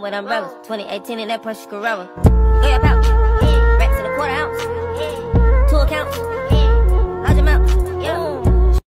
With umbrellas, 2018 in that Porsche Carrera.